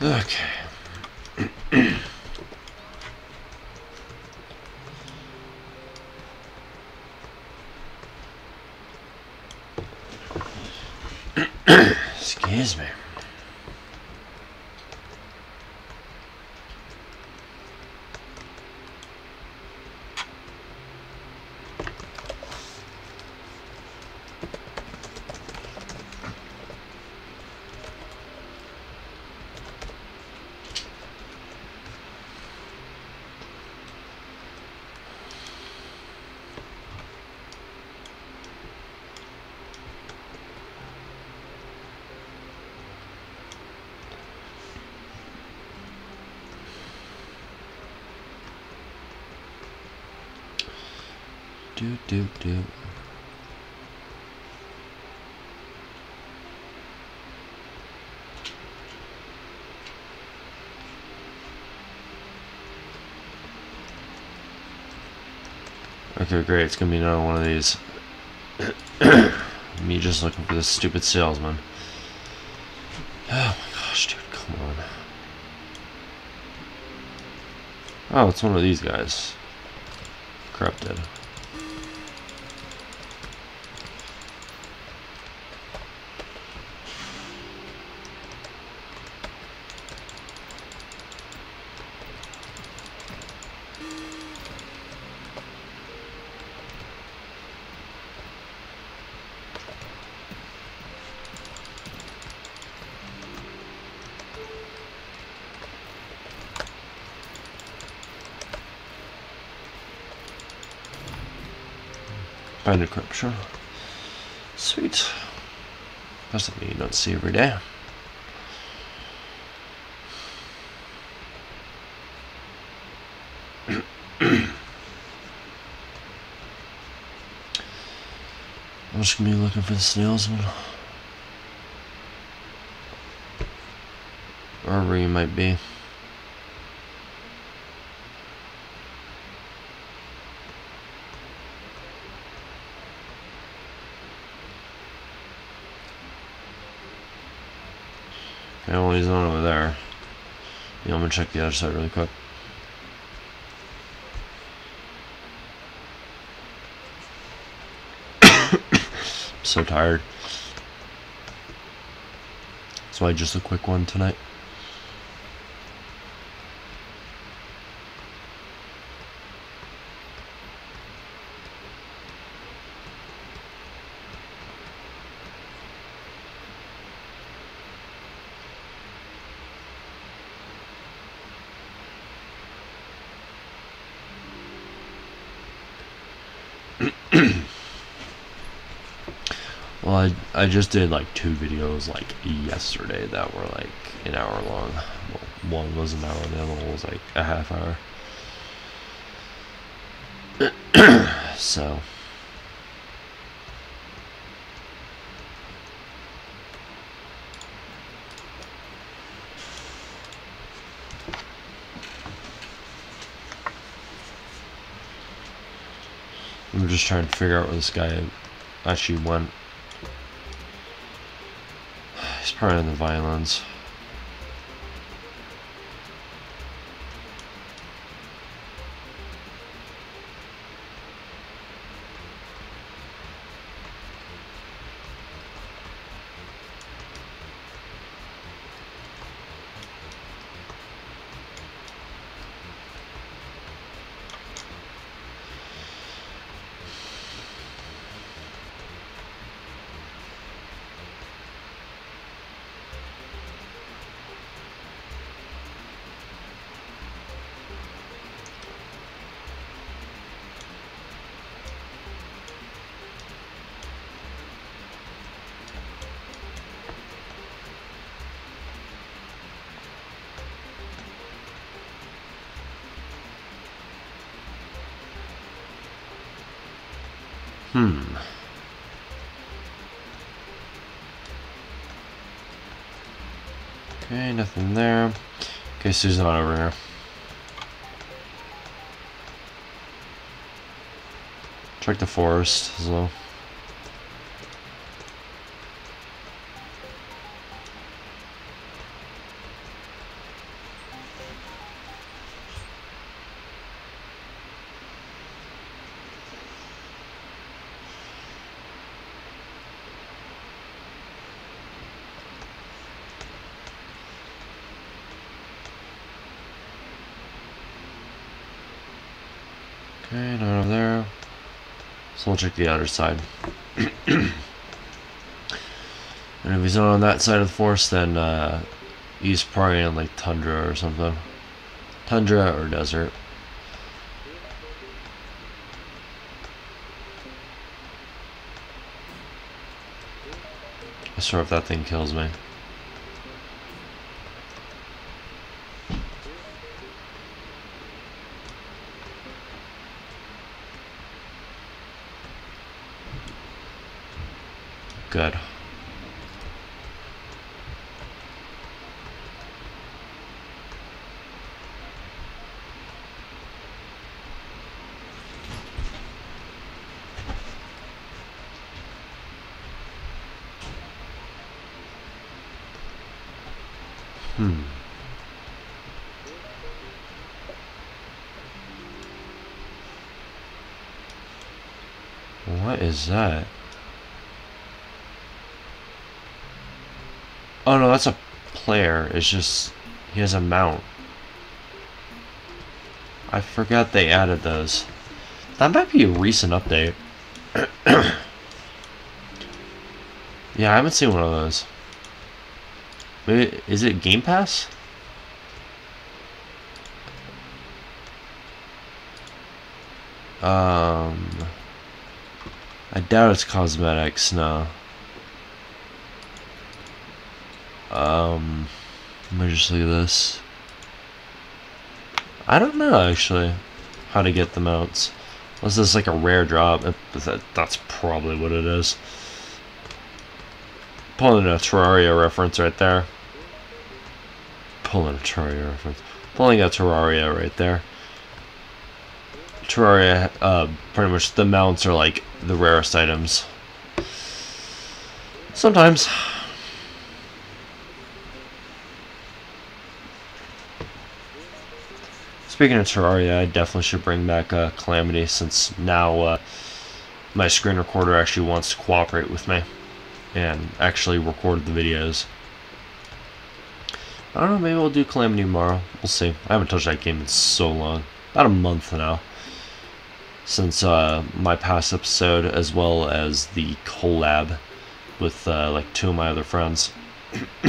Okay. Excuse me. Do do. Okay, great. It's gonna be another one of these. Me just looking for this stupid salesman. Oh my gosh, dude, come on. Oh, it's one of these guys. Corrupted. Find encryption. Sweet. That's something you don't see every day. I'm just gonna be looking for the snailsman. Wherever you might be. He's not over there. Yeah, I'm gonna check the other side really quick. so tired. So I just a quick one tonight. Well, I, I just did like two videos like yesterday that were like an hour long. Well, one was an hour, the other one was like a half hour. so. Just trying to figure out where this guy actually went. He's probably in the violins. Hmm. Okay, nothing there. Okay, Sue's not over here. Check the forest as well. Check the other side. and if he's not on that side of the forest, then uh, he's probably in like tundra or something. Tundra or desert. I swear if that thing kills me. Hmm. What is that? Oh no, that's a player. It's just he has a mount. I forgot they added those. That might be a recent update. yeah, I haven't seen one of those. Maybe, is it Game Pass? Um, I doubt it's cosmetics. No. Let me just look at this. I don't know actually how to get the mounts. Unless this is like a rare drop, that, that's probably what it is. Pulling a Terraria reference right there. Pulling a Terraria reference. Pulling a Terraria right there. Terraria, uh, pretty much the mounts are like the rarest items. Sometimes. Speaking of Terraria, I definitely should bring back uh, Calamity since now uh, my screen recorder actually wants to cooperate with me and actually record the videos. I don't know, maybe we'll do Calamity tomorrow. We'll see. I haven't touched that game in so long. About a month now. Since uh, my past episode, as well as the collab with uh, like two of my other friends.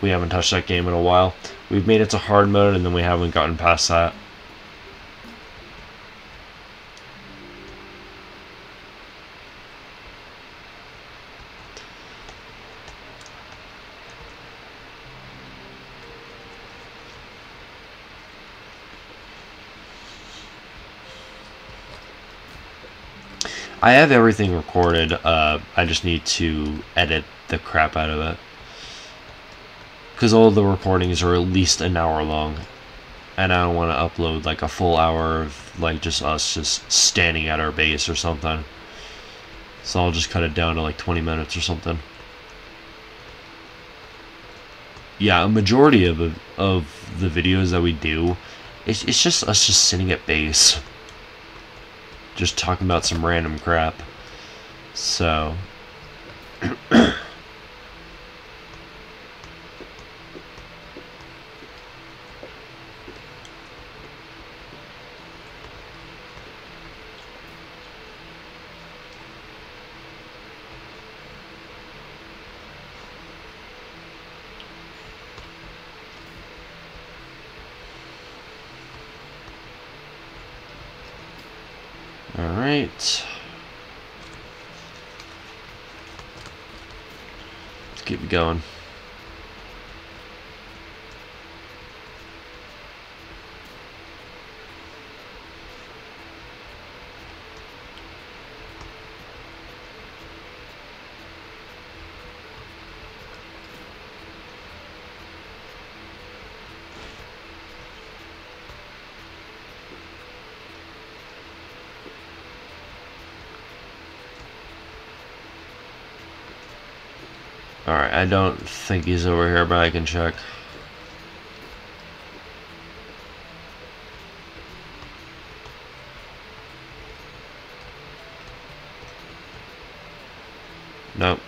we haven't touched that game in a while. We've made it to hard mode and then we haven't gotten past that. I have everything recorded. Uh, I just need to edit the crap out of it because all the recordings are at least an hour long and I don't want to upload like a full hour of like just us just standing at our base or something. So I'll just cut it down to like 20 minutes or something. Yeah a majority of, of the videos that we do it's, it's just us just sitting at base. Just talking about some random crap. So Alright, I don't think he's over here, but I can check. Nope.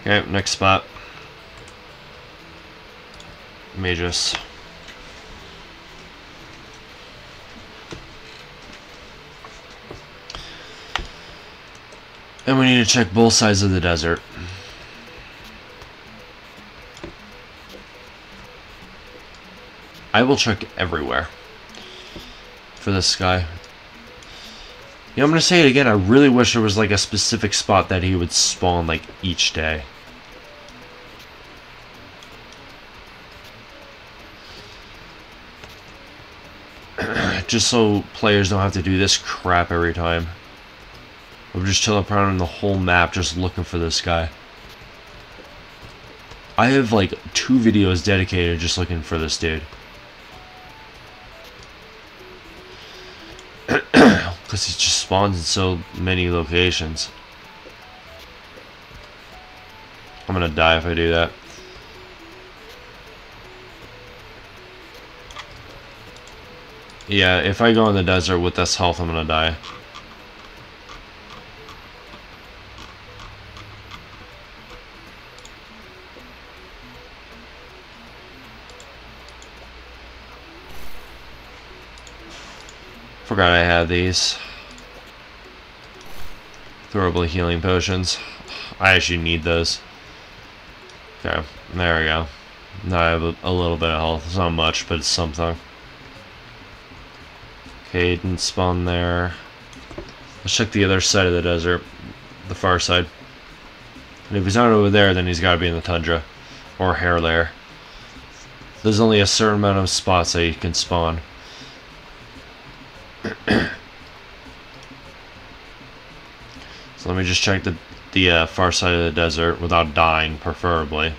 Okay, next spot. Magus. And we need to check both sides of the desert. I will check everywhere for this guy. Know, I'm to say it again. I really wish there was like a specific spot that he would spawn like each day. just so players don't have to do this crap every time. I'm just chilling around in the whole map just looking for this guy. I have like two videos dedicated just looking for this dude. Because he just spawns in so many locations. I'm gonna die if I do that. Yeah, if I go in the desert with this health, I'm gonna die. Forgot I had these. Throwable healing potions. I actually need those. Okay, there we go. Now I have a, a little bit of health. It's not much, but it's something. Didn't spawn there. Let's check the other side of the desert. The far side. And if he's not over there, then he's got to be in the tundra. Or hair layer. There's only a certain amount of spots that you can spawn. so let me just check the, the uh, far side of the desert without dying, preferably.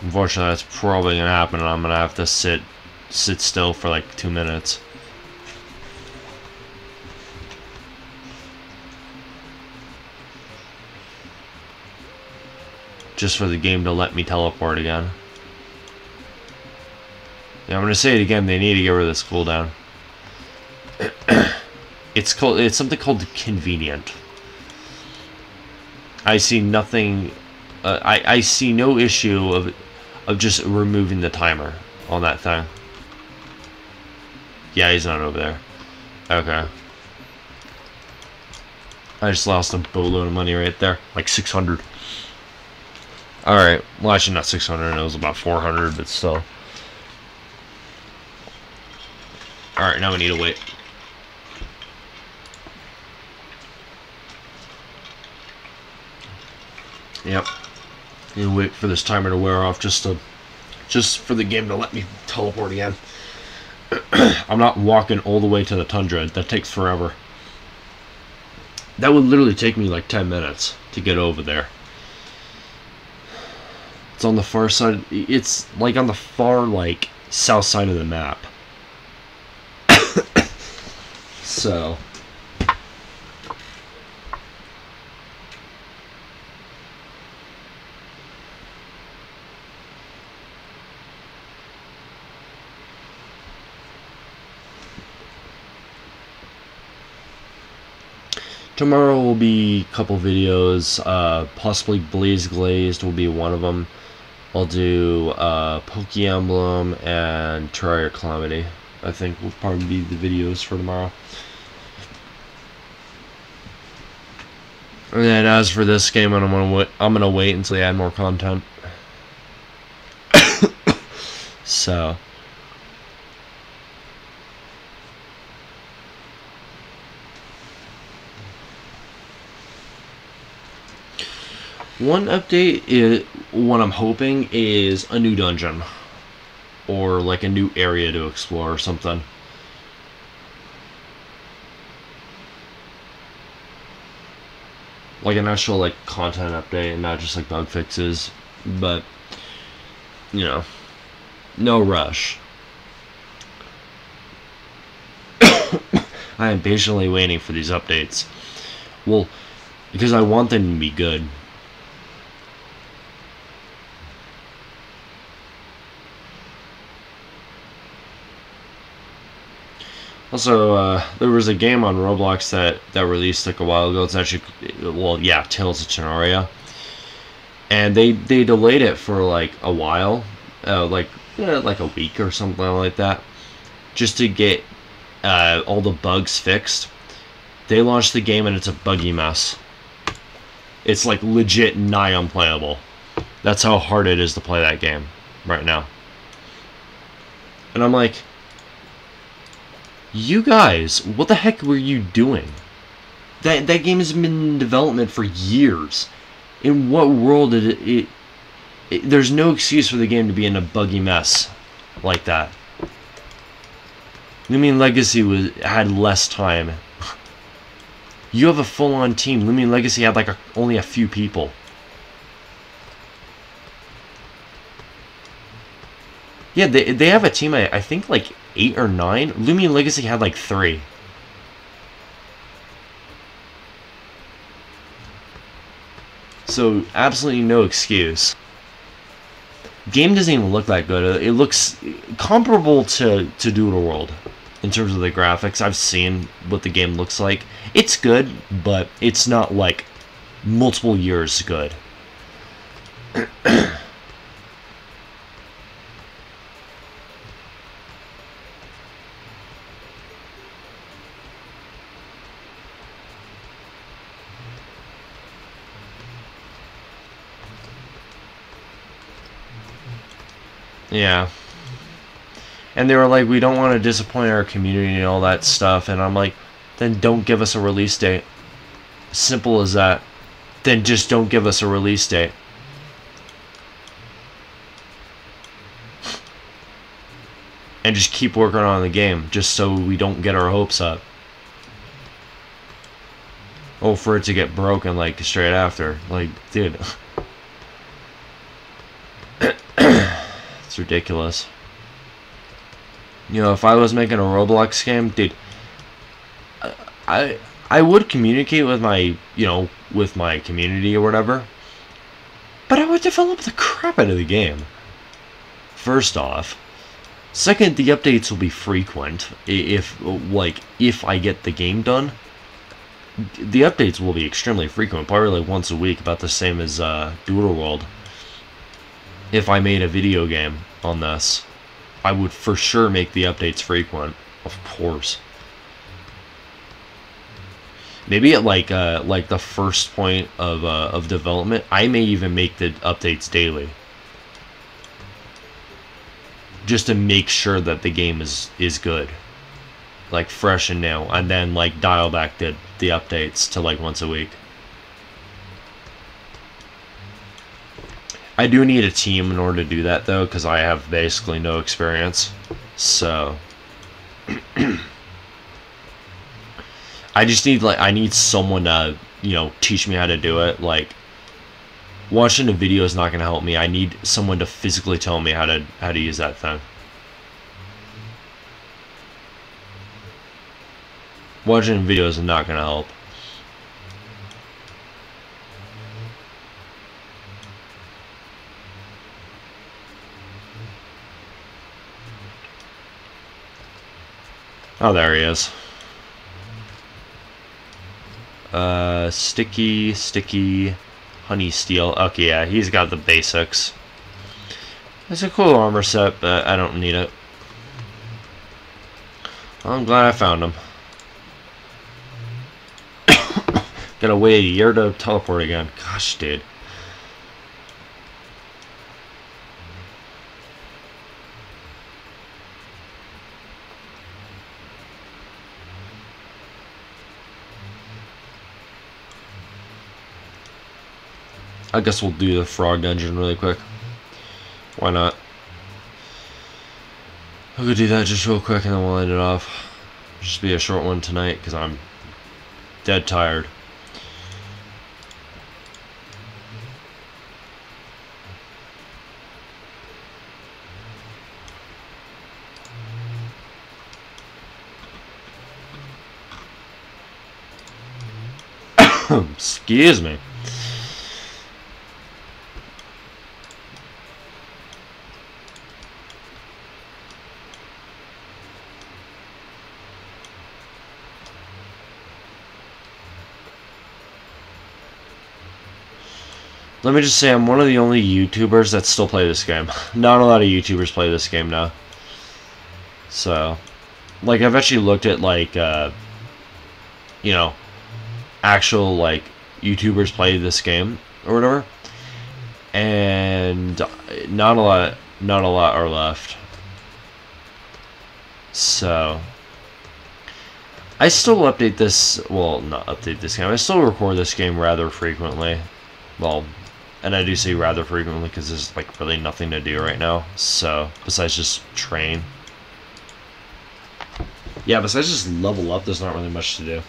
Unfortunately, that's probably going to happen, and I'm going to have to sit sit still for like two minutes. Just for the game to let me teleport again. Yeah, I'm gonna say it again. They need to get rid of this cooldown. it's called. It's something called convenient. I see nothing. Uh, I I see no issue of of just removing the timer on that thing. Yeah, he's not over there. Okay. I just lost a boatload of money right there. Like 600. Alright. Well, actually not 600. It was about 400, but still. Alright, now we need to wait. Yep. And wait for this timer to wear off just to just for the game to let me teleport again. I'm not walking all the way to the tundra. That takes forever. That would literally take me like 10 minutes to get over there. It's on the far side. It's like on the far, like, south side of the map. So... Tomorrow will be a couple videos, uh, possibly Blaze Glazed will be one of them. I'll do uh, Poke Emblem and Terraria Calamity. I think will probably be the videos for tomorrow. And then as for this game, I'm gonna wait, I'm gonna wait until they add more content. so. One update is what I'm hoping is a new dungeon or like a new area to explore or something. Like an actual like content update and not just like bug fixes, but you know, no rush. I am patiently waiting for these updates. Well, because I want them to be good. Also, uh, there was a game on Roblox that, that released like a while ago. It's actually, well, yeah, Tales of Tanorio. And they, they delayed it for like a while, uh, like uh, like a week or something like that, just to get uh, all the bugs fixed. They launched the game and it's a buggy mess. It's like legit nigh unplayable. That's how hard it is to play that game right now. And I'm like, you guys, what the heck were you doing? That that game has been in development for years. In what world did it, it, it there's no excuse for the game to be in a buggy mess like that. Loomian Legacy was had less time. You have a full-on team. Loomian Legacy had like a, only a few people. Yeah, they, they have a team, I, I think like eight or nine. Loomian Legacy had like three. So, absolutely no excuse. Game doesn't even look that good. Uh, it looks comparable to, to Doodle World in terms of the graphics. I've seen what the game looks like. It's good, but it's not like multiple years good. Yeah. And they were like, we don't want to disappoint our community and all that stuff. And I'm like, then don't give us a release date. Simple as that. Then just don't give us a release date. And just keep working on the game, just so we don't get our hopes up. Oh, for it to get broken, like, straight after. Like, dude. Ridiculous. You know, if I was making a Roblox game, dude, I I would communicate with my, you know, with my community or whatever. But I would develop the crap out of the game. First off, second, the updates will be frequent if like if I get the game done. The updates will be extremely frequent, probably like once a week, about the same as uh, Doodle World. If I made a video game on this. I would for sure make the updates frequent, of course. Maybe at like uh, like the first point of uh, of development, I may even make the updates daily, just to make sure that the game is is good, like fresh and new, and then like dial back the the updates to like once a week. I do need a team in order to do that, though, because I have basically no experience. So... I just need, like, I need someone to, you know, teach me how to do it. Like, watching a video is not going to help me. I need someone to physically tell me how to, how to use that thing. Watching videos is not going to help. Oh, there he is. Uh, sticky, sticky, honey steel. Okay, yeah, he's got the basics. It's a cool armor set, but I don't need it. Well, I'm glad I found him. Gotta wait a year to teleport again. Gosh, dude. I guess we'll do the frog dungeon really quick. Why not? We could do that just real quick and then we'll end it off. Just be a short one tonight because I'm dead tired. Excuse me. Let me just say, I'm one of the only YouTubers that still play this game. Not a lot of YouTubers play this game now. So, like, I've actually looked at, like, uh, you know, actual like YouTubers play this game or whatever, and not a lot, not a lot are left. So I still update this. Well, not update this game. I still record this game rather frequently. Well, and I do see rather frequently because there's like really nothing to do right now. So besides just train. Yeah, besides just level up, there's not really much to do.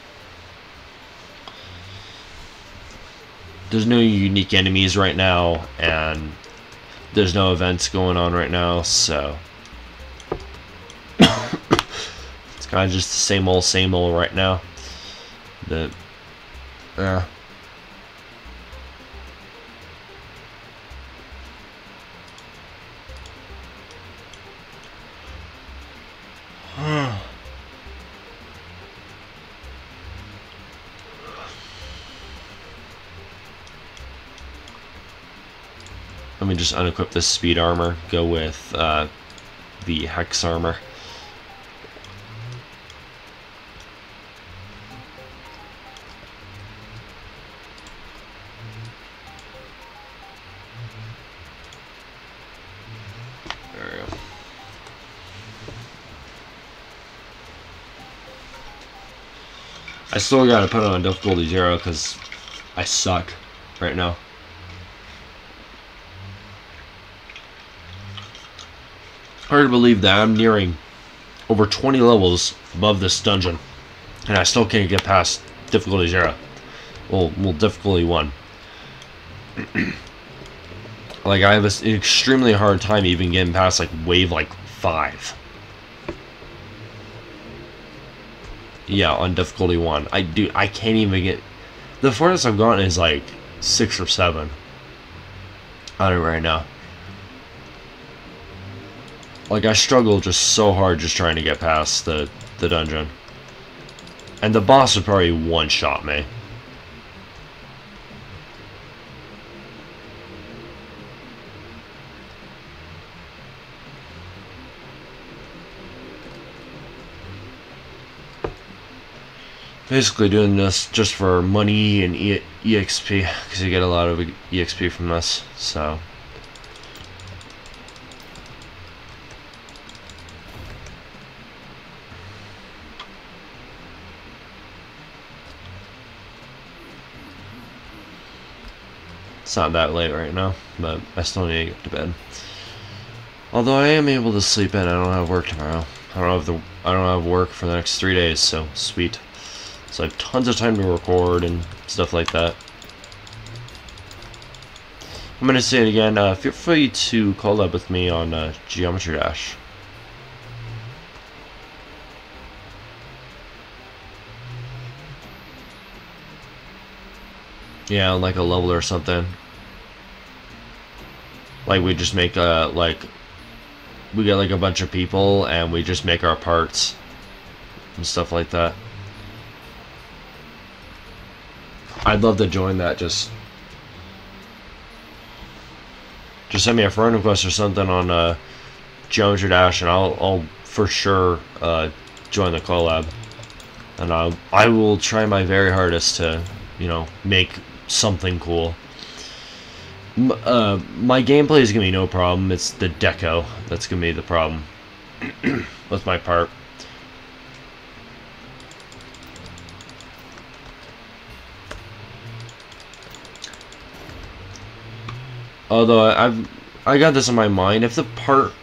There's no unique enemies right now, and there's no events going on right now, so... it's kind of just the same old, same old right now. But, yeah. Let me just unequip this speed armor, go with uh, the hex armor. I still gotta put it on difficulty zero because I suck right now. Hard to believe that I'm nearing over 20 levels above this dungeon, and I still can't get past difficulty zero. Well, well, difficulty one. like I have an extremely hard time even getting past like wave like five. Yeah, on difficulty one. I do. I can't even get. The farthest I've gotten is like six or seven. On it right now. Like I struggle just so hard just trying to get past the the dungeon. And the boss would probably one shot me. Basically doing this just for money and e EXP, because you get a lot of EXP from this, so... It's not that late right now, but I still need to get to bed. Although I am able to sleep in, I don't have work tomorrow. I don't have the I don't have work for the next three days, so sweet. So I have tons of time to record and stuff like that. I'm gonna say it again. Uh, feel free to call up with me on uh, Geometry Dash. Yeah, like a level or something. Like we just make a like we get like a bunch of people and we just make our parts and stuff like that. I'd love to join that just just send me a friend request or something on uh, Geometry Dash and I'll, I'll for sure uh, join the collab and I'll, I will try my very hardest to you know make something cool. M uh, my gameplay is going to be no problem. It's the deco that's going to be the problem that's my part. Although I've I got this in my mind, if the part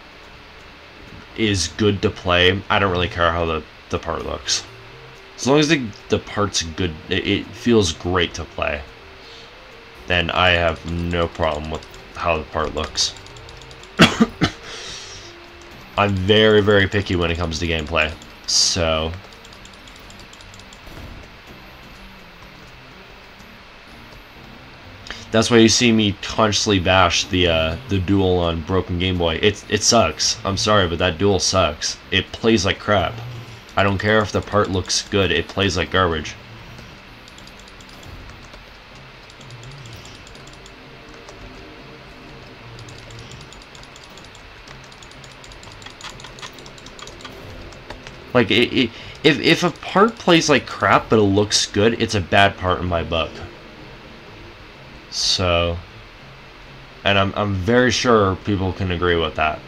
is good to play, I don't really care how the, the part looks. As long as the, the part's good, it, it feels great to play then I have no problem with how the part looks. I'm very, very picky when it comes to gameplay, so... That's why you see me constantly bash the uh, the dual on broken Game Boy. It it sucks. I'm sorry, but that duel sucks. It plays like crap. I don't care if the part looks good. It plays like garbage. Like, it, it, if, if a part plays like crap but it looks good, it's a bad part in my book. So, and I'm, I'm very sure people can agree with that.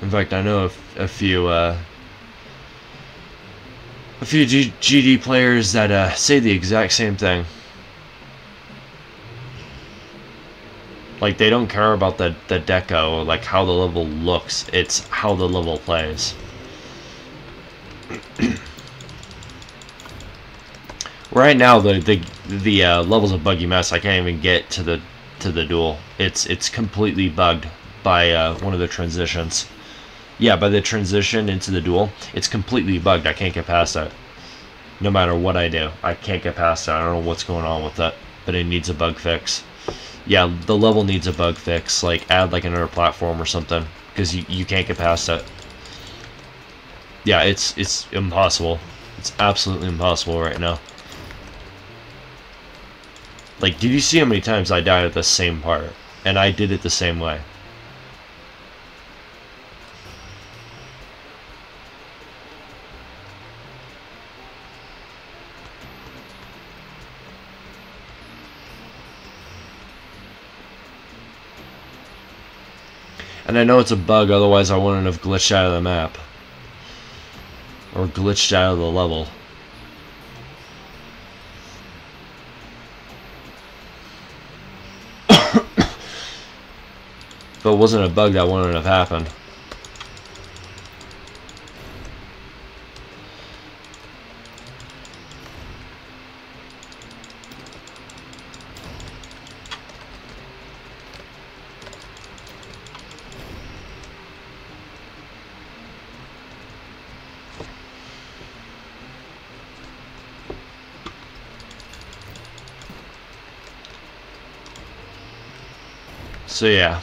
In fact, I know a, a few uh, a few G GD players that uh, say the exact same thing. Like they don't care about the the deco, like how the level looks. It's how the level plays. right now, the the the uh, levels of buggy mess, I can't even get to the to the duel. It's it's completely bugged by uh, one of the transitions. Yeah, by the transition into the duel, it's completely bugged. I can't get past that. No matter what I do, I can't get past it. I don't know what's going on with that, but it needs a bug fix. Yeah, the level needs a bug fix. Like, add like another platform or something, because you, you can't get past it. Yeah, it's it's impossible. It's absolutely impossible right now. Like, did you see how many times I died at the same part? And I did it the same way. And I know it's a bug, otherwise I wouldn't have glitched out of the map. Or glitched out of the level. if it wasn't a bug, that wouldn't have happened. So yeah.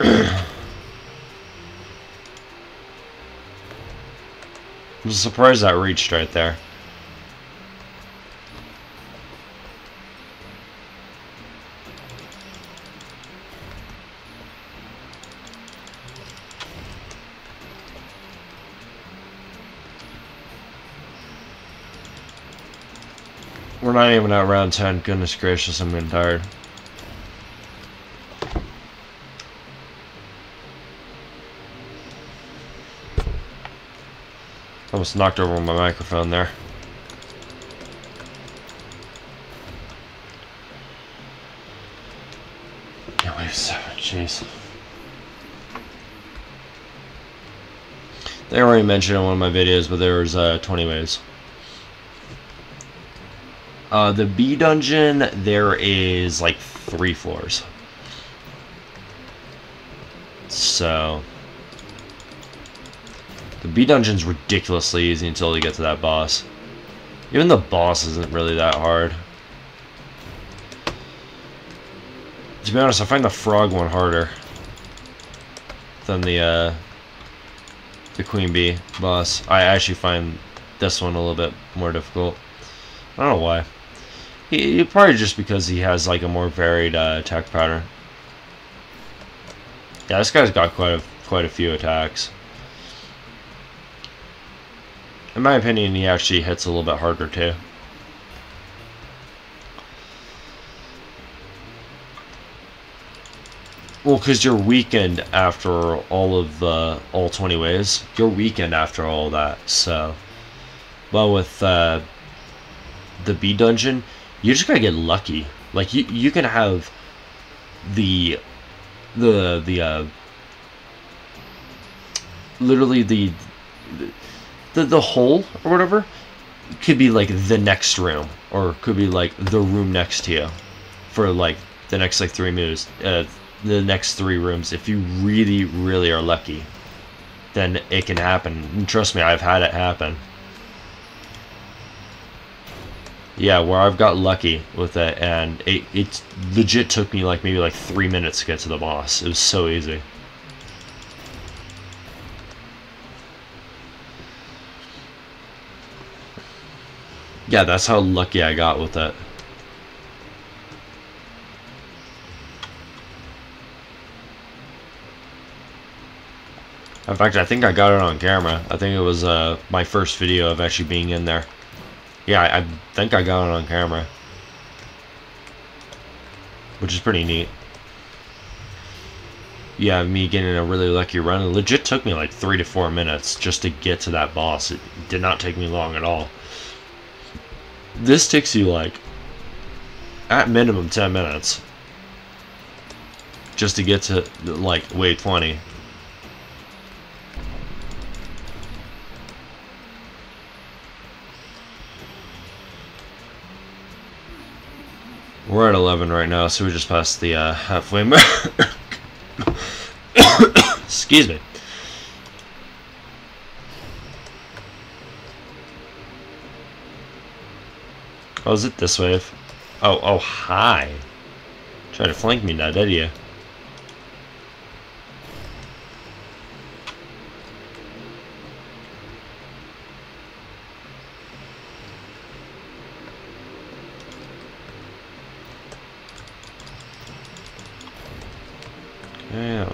I'm surprised that reached right there. We're even at round 10. Goodness gracious, I'm getting tired. Almost knocked over my microphone there. Yeah, a second, jeez. They already mentioned in one of my videos, but there was uh, 20 ways. Uh, the bee dungeon, there is like three floors. So, the bee dungeon's ridiculously easy until you get to that boss. Even the boss isn't really that hard. To be honest, I find the frog one harder than the uh, the queen bee boss. I actually find this one a little bit more difficult. I don't know why. He, probably just because he has like a more varied uh, attack pattern. Yeah, this guy's got quite a quite a few attacks. In my opinion, he actually hits a little bit harder too. Well, because you're weakened after all of the all 20 ways. You're weakened after all that. So, well, with uh, the bee dungeon, you just gotta get lucky. Like you, you can have the, the the uh, literally the, the the hole or whatever could be like the next room or could be like the room next to you for like the next like three moves uh, the next three rooms. If you really really are lucky then it can happen. And trust me i've had it happen yeah, where I've got lucky with it, and it, it legit took me like maybe like three minutes to get to the boss. It was so easy. Yeah, that's how lucky I got with it In fact, I think I got it on camera. I think it was uh, my first video of actually being in there. Yeah, I, think I got it on camera. Which is pretty neat. Yeah, me getting a really lucky run. It legit took me like three to four minutes just to get to that boss. It did not take me long at all. This takes you like, at minimum 10 minutes. Just to get to like wave 20. We're at 11 right now, so we just passed the uh, halfway mark. Excuse me. Oh, is it this wave? Oh, oh, hi. Try to flank me now, did you?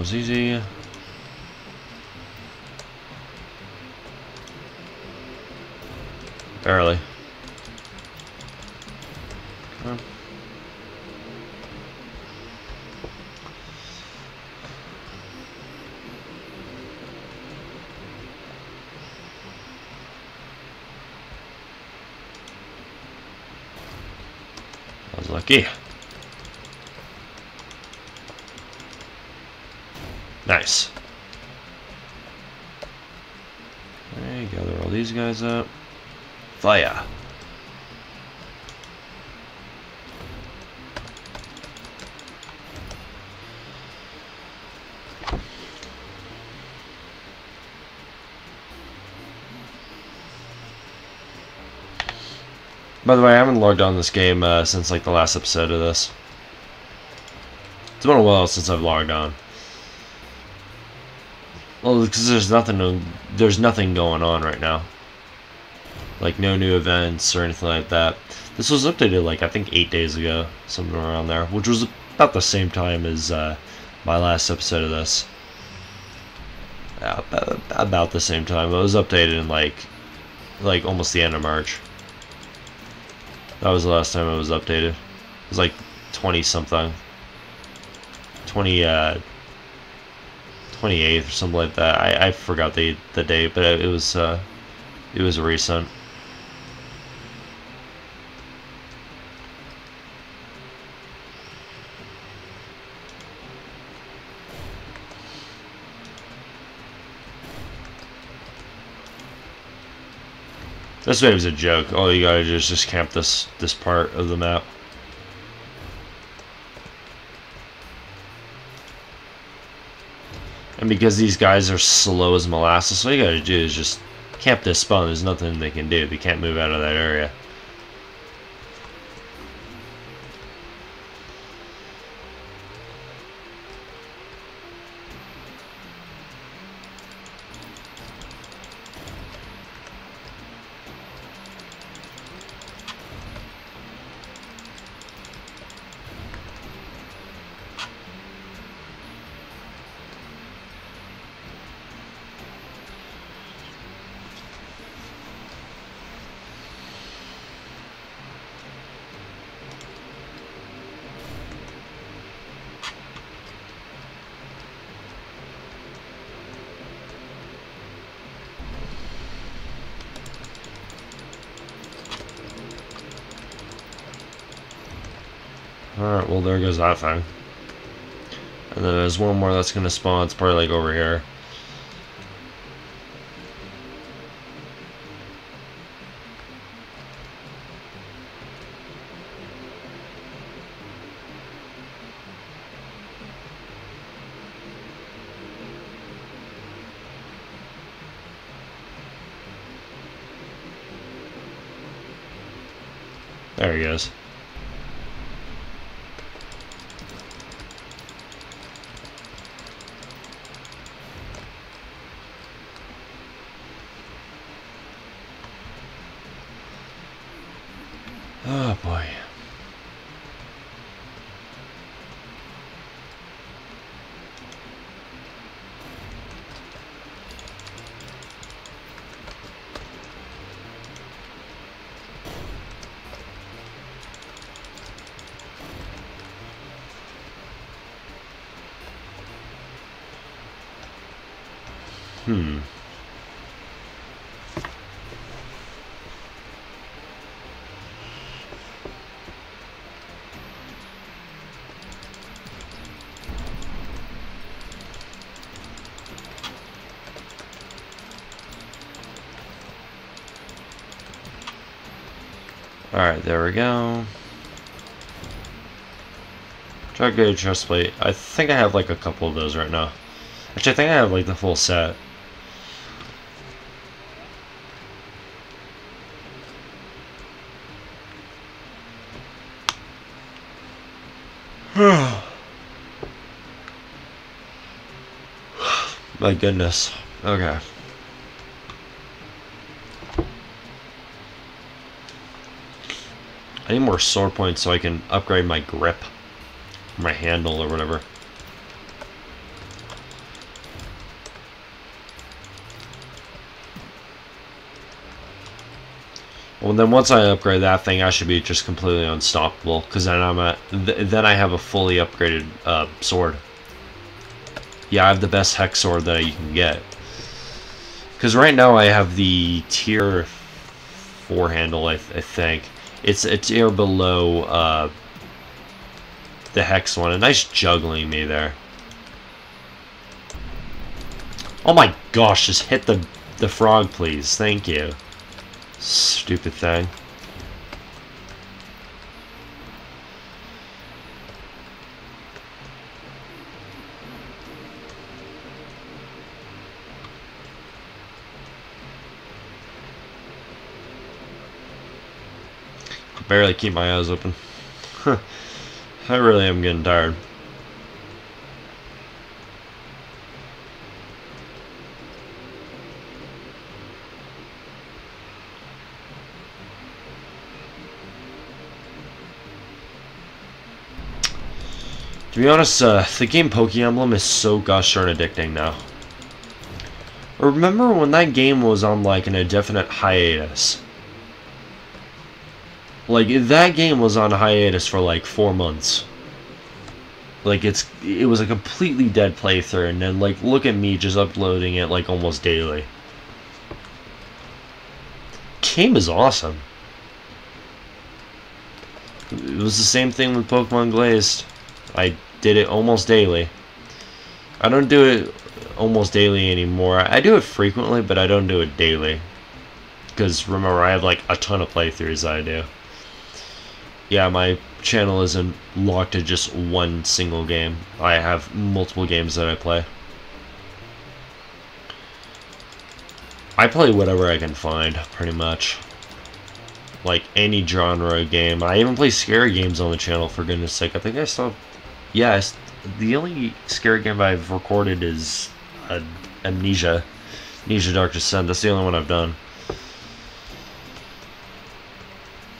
Was easy. Barely. I was lucky. Nice. Okay, gather all these guys up. Fire. By the way, I haven't logged on this game uh, since like the last episode of this. It's been a while since I've logged on. Well, because there's nothing, there's nothing going on right now. Like no new events or anything like that. This was updated like I think eight days ago, something around there, which was about the same time as uh, my last episode of this. About, about the same time. It was updated in like, like almost the end of March. That was the last time it was updated. It was like 20 something. 20, uh, 28th or something like that. I, I forgot the the date, but it was uh, it was recent. This wave's a joke. All you gotta do is just camp this this part of the map. And because these guys are slow as molasses, all you gotta do is just camp this spawn. There's nothing they can do. They can't move out of that area. Alright, well there goes that thing. And then there's one more that's gonna spawn, it's probably like over here. Hmm. Alright, there we go. Try to get a chest plate. I think I have like a couple of those right now. Actually, I think I have like the full set. My goodness. Okay. I need more sword points so I can upgrade my grip. My handle or whatever. Well, then once I upgrade that thing, I should be just completely unstoppable. Because then I'm at, th then I have a fully upgraded uh, sword. Yeah, I have the best hex sword that you can get. Because right now I have the tier 4 handle, I, th I think. It's a tier below uh, the hex one. A nice juggling me there. Oh my gosh, just hit the, the frog, please. Thank you. Stupid thing. Barely keep my eyes open. I really am getting tired. To be honest, uh, the game Poke Emblem is so gosh darn addicting now. Remember when that game was on like an indefinite hiatus? Like that game was on hiatus for like four months. Like it's it was a completely dead playthrough, and then like look at me just uploading it like almost daily. Game is awesome. It was the same thing with Pokemon Glazed. I did it almost daily. I don't do it almost daily anymore. I do it frequently, but I don't do it daily. Because remember, I have like a ton of playthroughs I do yeah, my channel isn't locked to just one single game. I have multiple games that I play. I play whatever I can find, pretty much. Like, any genre game. I even play scary games on the channel, for goodness sake. I think I still... Yeah, the only scary game I've recorded is uh, Amnesia. Amnesia Dark Descent. That's the only one I've done.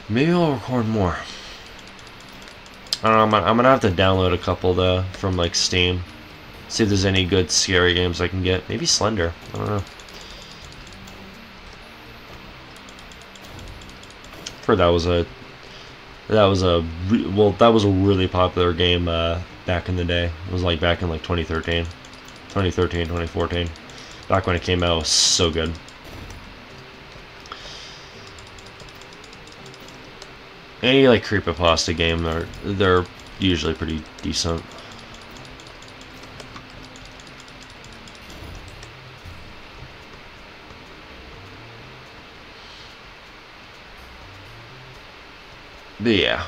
Maybe I'll record more. I don't know, I'm, I'm gonna have to download a couple though from like Steam. See if there's any good scary games I can get. Maybe Slender. I don't know. For that was a that was a well that was a really popular game uh, back in the day. It was like back in like 2013, 2013, 2014. Back when it came out, it was so good. Any like creepypasta game, are they're usually pretty decent. But yeah.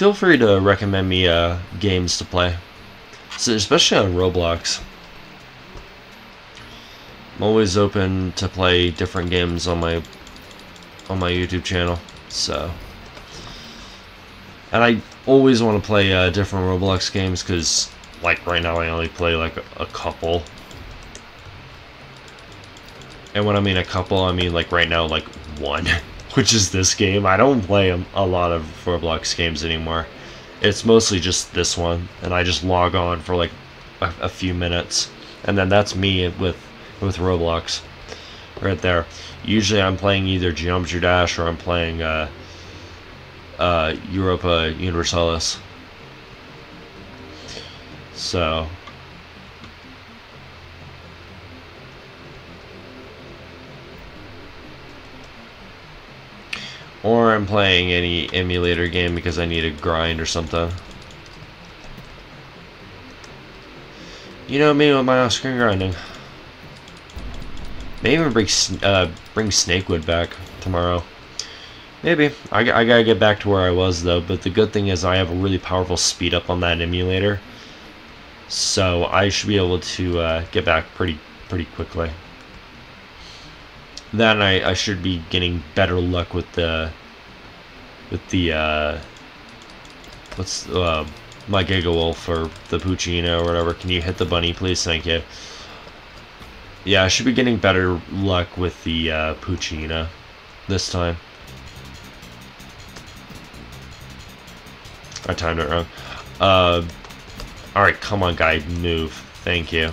Feel free to recommend me uh, games to play, so especially on Roblox. I'm always open to play different games on my on my YouTube channel, so And I always want to play uh, different Roblox games because, like, right now I only play like a, a couple. And when I mean a couple, I mean like right now, like one, which is this game. I don't play a, lot of Roblox games anymore. It's mostly just this one, and I just log on for like a, a few minutes, and then that's me with with Roblox, right there. Usually, I'm playing either Geometry Dash or I'm playing uh, uh, Europa Universalis. So. Or I'm playing any emulator game because I need a grind or something. You know me with my off-screen grinding. Maybe even bring, uh, bring Snakewood back tomorrow. Maybe. I, I gotta get back to where I was, though. But the good thing is I have a really powerful speed up on that emulator. So I should be able to uh, get back pretty pretty quickly. Then I, I should be getting better luck with the... With the, uh... What's, uh... My Gigawolf or the Puccino or whatever. Can you hit the bunny, please? Thank you. Yeah, I should be getting better luck with the uh, Poochyena this time. I timed it wrong. Uh, Alright, come on, guy. Move. Thank you.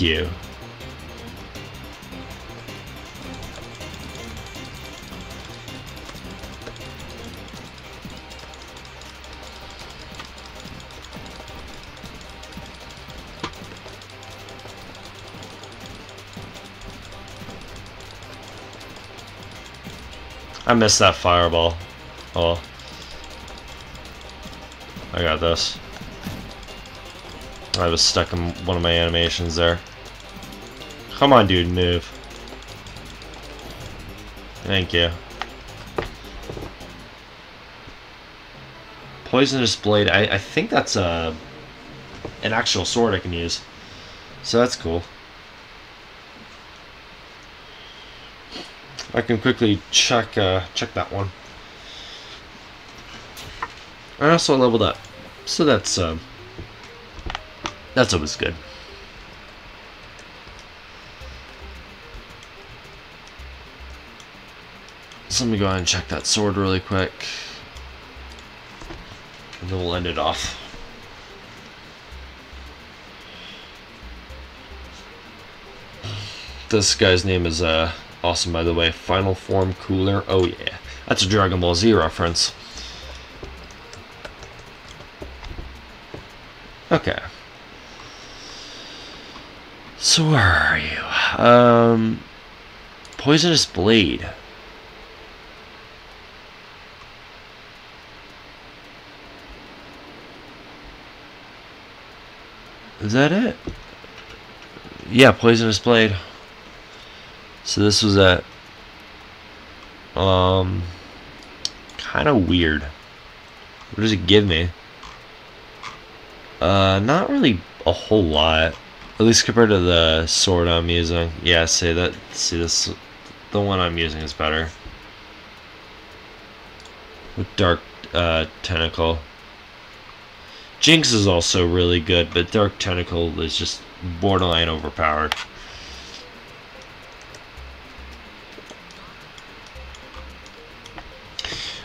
You. I missed that fireball. Oh. I got this. I was stuck in one of my animations there. Come on, dude, move. Thank you. Poisonous Blade, I, I think that's a, an actual sword I can use. So that's cool. I can quickly check uh, check that one. I also leveled up, so that's uh, that's always good. Let me go ahead and check that sword really quick, and then we'll end it off. This guy's name is uh Awesome, by the way. Final Form Cooler. Oh, yeah. That's a Dragon Ball Z reference. Okay. So where are you? Um, Poisonous Blade. Is that it? Yeah, Poisonous Blade. So this was a um kind of weird. What does it give me? Uh, not really a whole lot. At least compared to the sword I'm using. Yeah, see that. See this. The one I'm using is better. With dark uh, tentacle. Jinx is also really good, but dark tentacle is just borderline overpowered.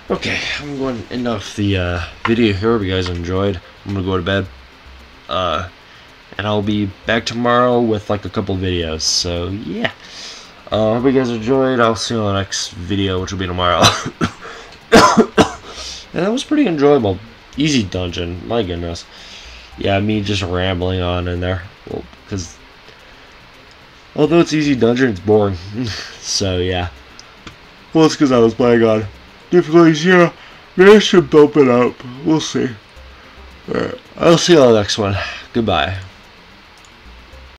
Okay, I'm going to end off the uh, video here. Hope you guys enjoyed. I'm going to go to bed. Uh, and I'll be back tomorrow with like a couple videos. So, yeah. Uh, hope you guys enjoyed. I'll see you on the next video, which will be tomorrow. and that was pretty enjoyable. Easy dungeon. My goodness. Yeah, me just rambling on in there. Well, because although it's easy dungeon, it's boring. so yeah. Well, it's because I was playing on difficulties. Yeah, maybe I should bump it up. We'll see. Alright, I'll see you on the next one. Goodbye.